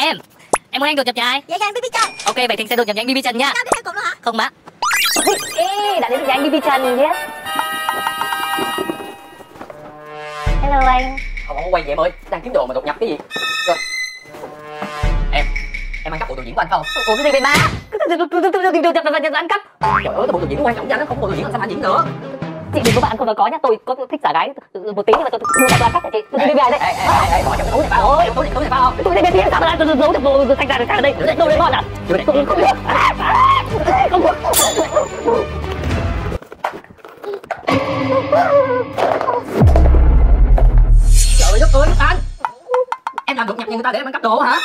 Em Em muốn anh đột nhập nhà ai? Dạ anh BB Trần Ok vậy thì sẽ đột nhập nhà anh BB Trần nha Sao đi theo cùng luôn hả? Không má Ê, đã đến nhà anh BB Trần nhé Hello anh Không không quay vậy em ơi Đang kiếm đồ mà đột nhập cái gì Rồi Em Em ăn cắp bộ đồ diễn của anh không? Ủa cái gì vậy ba? Đột nhập vào ăn cắp Trời ơi, bộ đồ diễn quan trọng cho anh, không có bộ đồ diễn làm sao mà anh diễn được Chị đừng có bạn không nói có nhá, tôi có thích giả gái một tí nhưng mà tôi tôi tôi ăn cắp hả chị? Tôi đi về đây. Ê, bỏ trong túi này vào Ôi, túi này, túi này vào Tôi đi về phía sao tôi giấu được đồ thành ra được sang đây. Đâu đấy ngon à? Đây. Không không được. Không được. Trời đất ơi, anh Em làm đột nhập nhà người ta để em ăn cắp đồ hả?